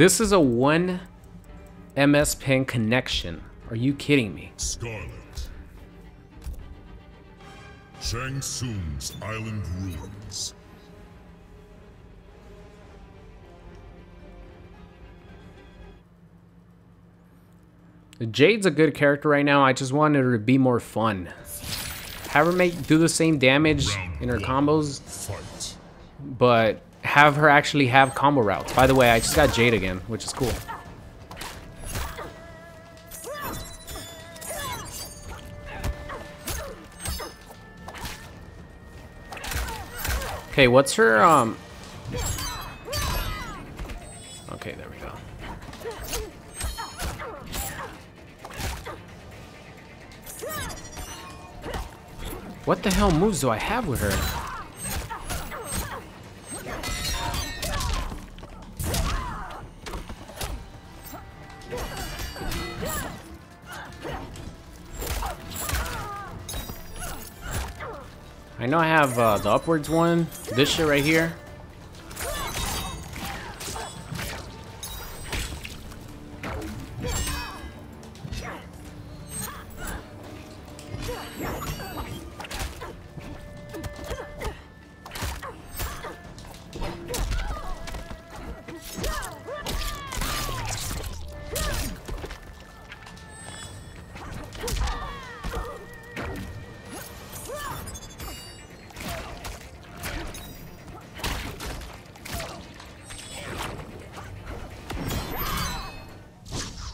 This is a one MS ping connection. Are you kidding me? Skarlet. Shang Tsung's Island Ruins. Jade's a good character right now. I just wanted her to be more fun. Have her make do the same damage in her combos, but have her actually have combo routes. By the way, I just got Jade again, which is cool. Okay, what's her um Okay, there we go. What the hell moves do I have with her? Have uh, the upwards one, this shit right here.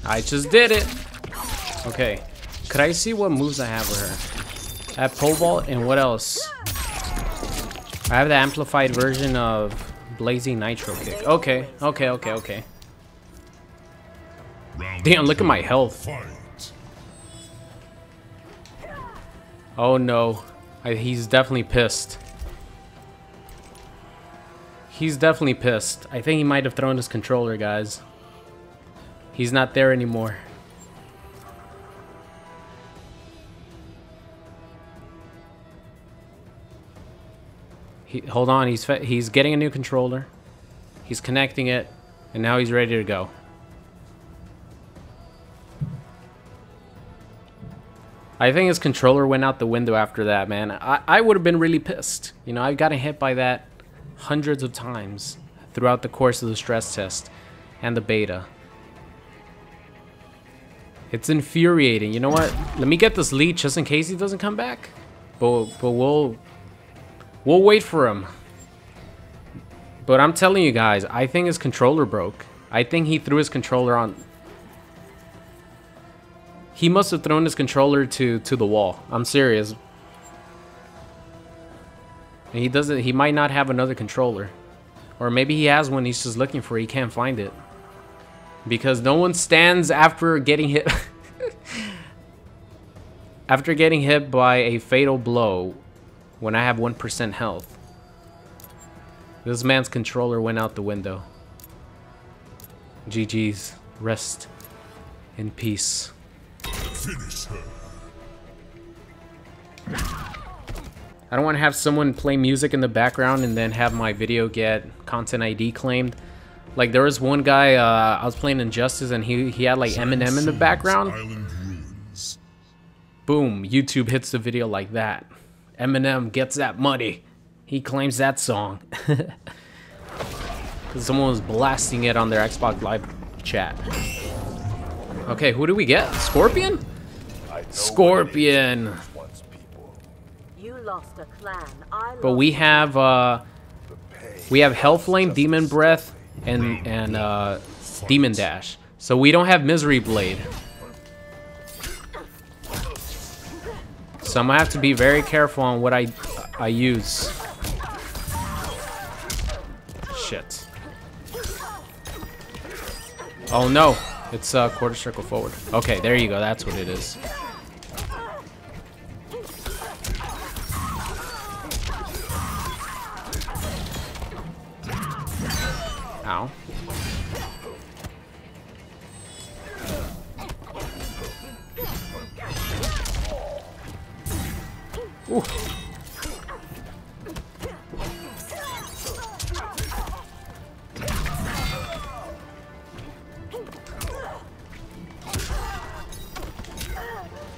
I just did it. Okay. Could I see what moves I have with her? I have pole vault and what else? I have the amplified version of Blazing Nitro Kick. Okay, okay, okay, okay. Damn, look at my health. Oh no. I, he's definitely pissed. He's definitely pissed. I think he might have thrown his controller, guys. He's not there anymore. He, hold on, he's he's getting a new controller. He's connecting it, and now he's ready to go. I think his controller went out the window after that, man. I, I would have been really pissed. You know, I've gotten hit by that hundreds of times throughout the course of the stress test and the beta. It's infuriating. You know what? Let me get this lead just in case he doesn't come back. But but we'll we'll wait for him. But I'm telling you guys, I think his controller broke. I think he threw his controller on he must have thrown his controller to to the wall. I'm serious. And he doesn't he might not have another controller. Or maybe he has one he's just looking for, he can't find it. Because no one stands after getting hit after getting hit by a fatal blow when I have 1% health. This man's controller went out the window. GG's. Rest in peace. I don't want to have someone play music in the background and then have my video get content ID claimed. Like there was one guy uh, I was playing Injustice and he he had like Eminem in the background. Boom, YouTube hits the video like that. Eminem gets that money. He claims that song. Cause someone was blasting it on their Xbox Live chat. Okay, who do we get? Scorpion? Scorpion. You lost a clan. I But we have uh we have Hellflame, Demon Breath, and and uh Demon Dash. So we don't have Misery Blade. So I'm gonna have to be very careful on what I I use. Shit. Oh no, it's uh, quarter circle forward. Okay, there you go. That's what it is. Ow. Ooh.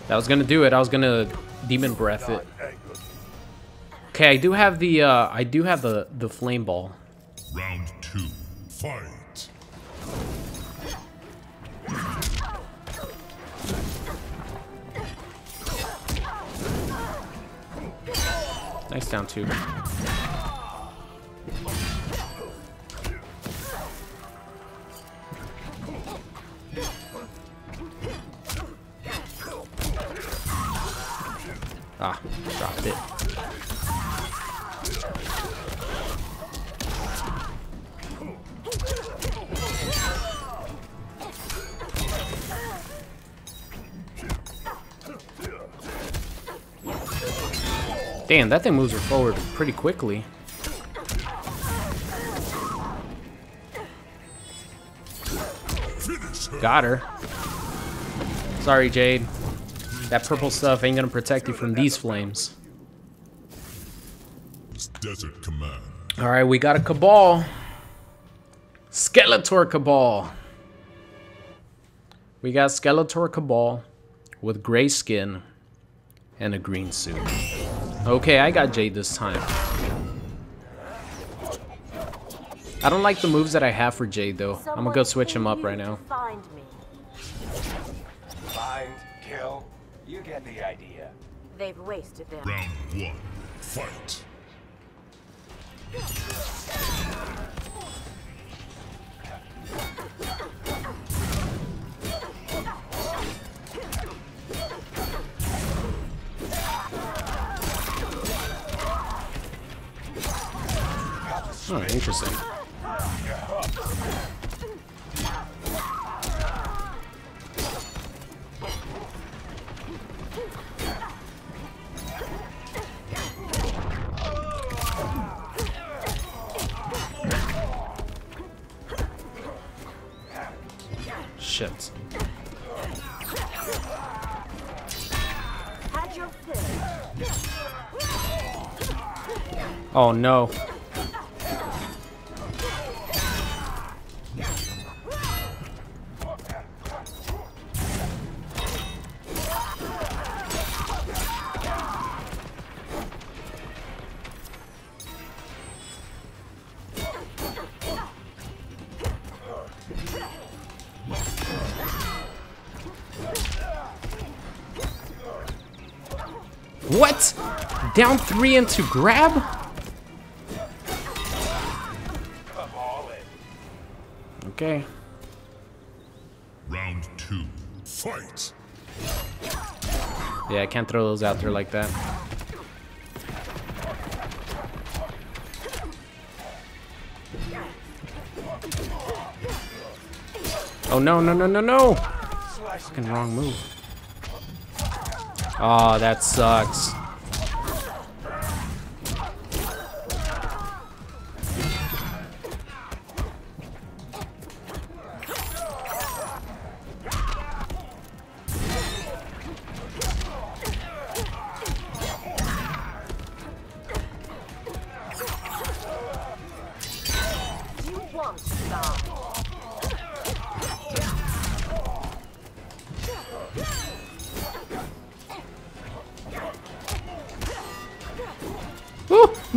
That was gonna do it. I was gonna demon breath it. Okay, I do have the uh, I do have the the flame ball. Fight. Nice down two. Damn, that thing moves her forward pretty quickly. Got her. Sorry, Jade. That purple stuff ain't gonna protect you from these flames. Desert Command. Alright, we got a Kabal. Skeletor Kabal. We got Skeletor Kabal with gray skin and a green suit. Okay, I got Jade this time. I don't like the moves that I have for Jade though. I'm gonna go switch him up right now. Find me. Find, kill, you get the idea. They've wasted their. Round one. Fight. Oh, interesting. Shit. Had your fill. Oh no. What? Down three into grab? Come all in. Okay. Round two. Fight. Yeah, I can't throw those out there like that. Oh no, no, no, no, no! Fucking wrong move. Oh, that sucks.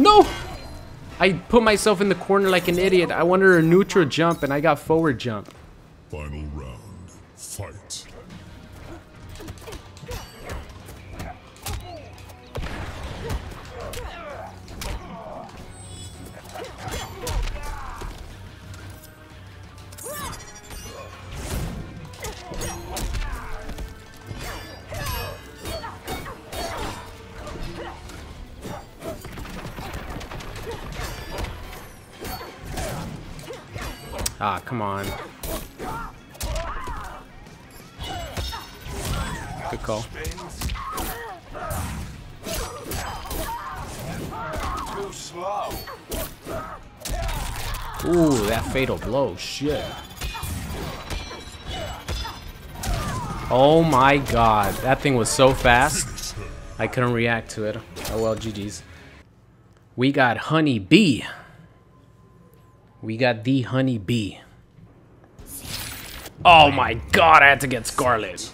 No! I put myself in the corner like an idiot. I wanted a neutral jump and I got forward jump. Final round. Fight. Ah, come on. Good call. Too slow. Ooh, that fatal blow. Shit. Oh my god. That thing was so fast. I couldn't react to it. Oh well, GG's. We got Honey Bee. We got the Honey Bee. Oh my god, I had to get Skarlet.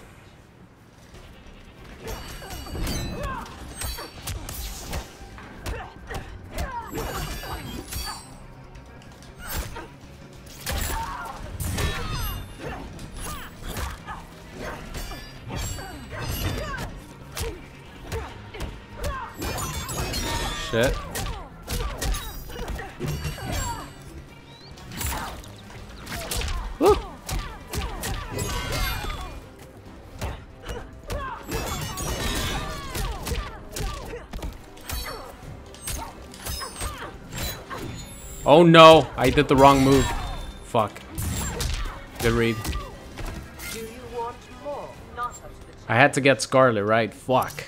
Woo. Oh no, I did the wrong move. Fuck. Good read. Do you want more? Not I had to get Skarlet, right? Fuck.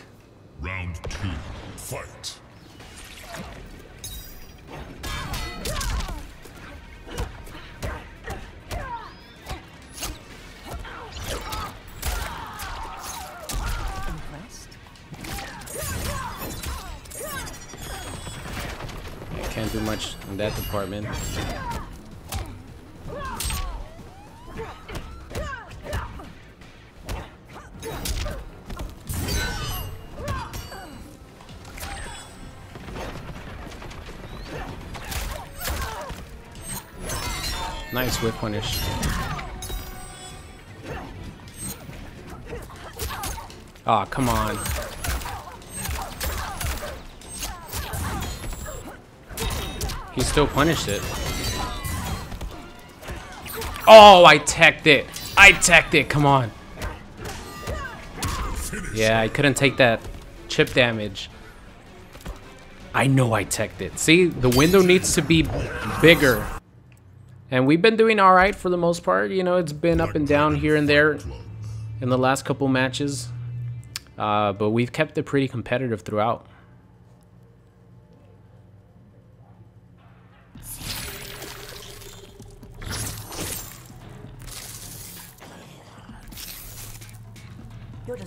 Can't do much in that department. Nice whip punish. Aw, come on. He still punished it. Oh, I teched it. I teched it. Come on. Yeah, I couldn't take that chip damage. I know I teched it. See, the window needs to be bigger. And we've been doing all right for the most part. You know, it's been up and down here and there in the last couple matches. Uh, but we've kept it pretty competitive throughout.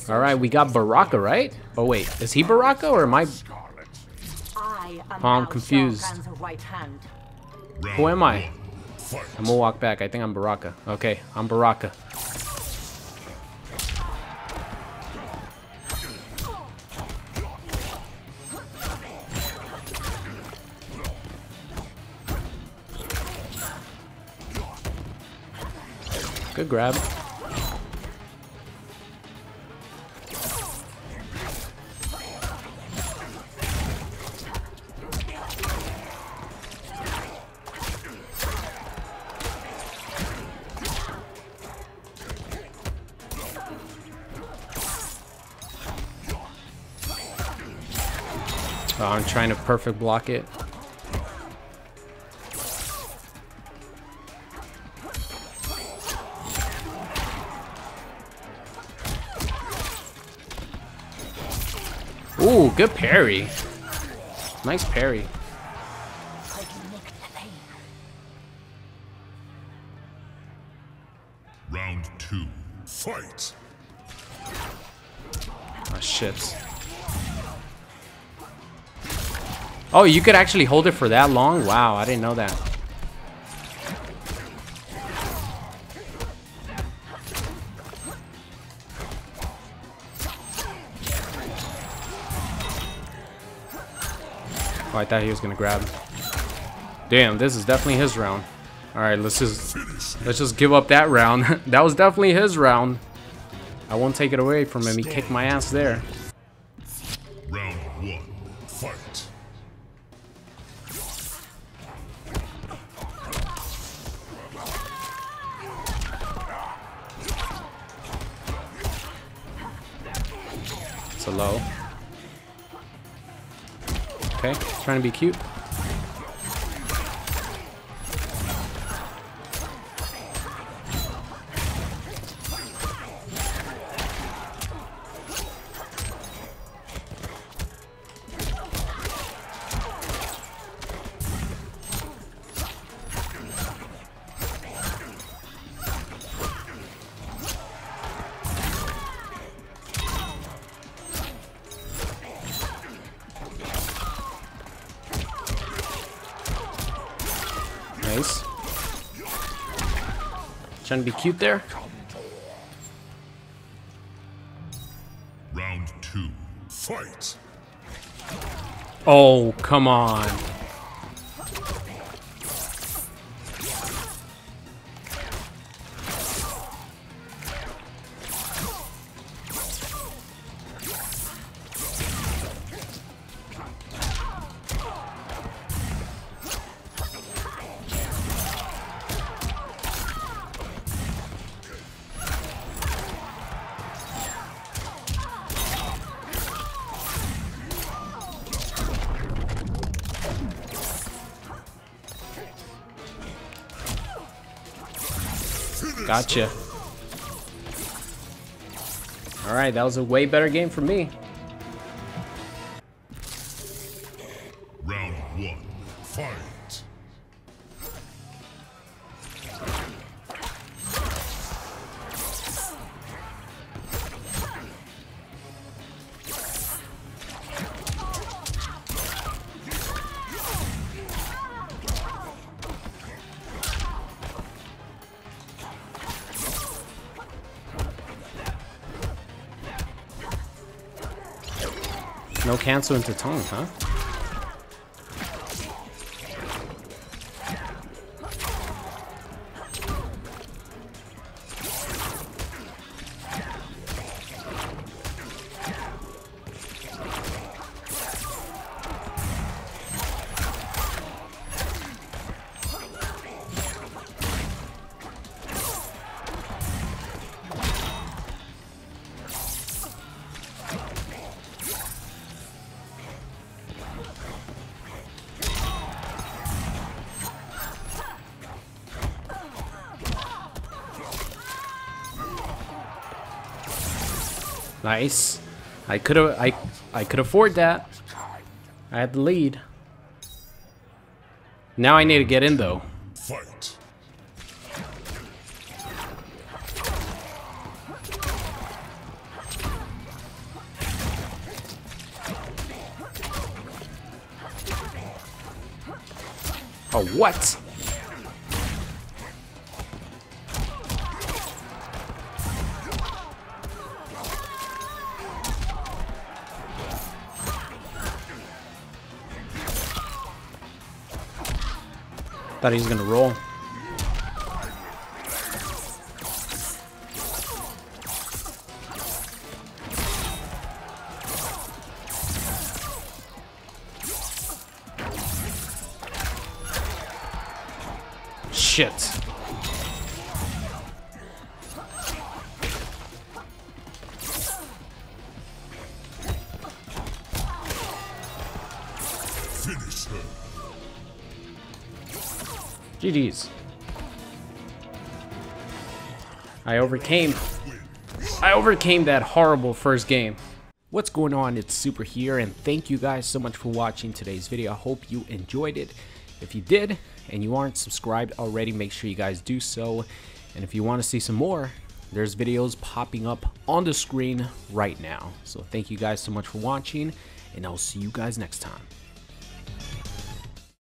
All right, we got Baraka, right? Oh wait, is he Baraka or am I? I am Oh, I'm confused. Who am I? I'm gonna walk back. I think I'm Baraka. Okay, I'm Baraka. Good grab. Oh, I'm trying to perfect block it. Ooh, good parry. Nice parry. Round two, fight. Oh, shit. Oh, you could actually hold it for that long? Wow, I didn't know that. Oh, I thought he was gonna grab. Damn, this is definitely his round. All right, let's just let's just give up that round. that was definitely his round. I won't take it away from him. He kicked my ass there. Trying to be cute. Trying to be cute there. Round two, fight. Oh, come on. Gotcha. Alright, that was a way better game for me. No cancel into tongue, huh? Nice. I could have I I could afford that. I had the lead. Now I need to get in though. Fight. Oh what? Thought he was gonna roll. Shit. Finish her. GG's. I overcame. I overcame that horrible first game. What's going on? It's Super here, and thank you guys so much for watching today's video. I hope you enjoyed it. If you did, and you aren't subscribed already, make sure you guys do so. And if you want to see some more, there's videos popping up on the screen right now. So thank you guys so much for watching, and I'll see you guys next time.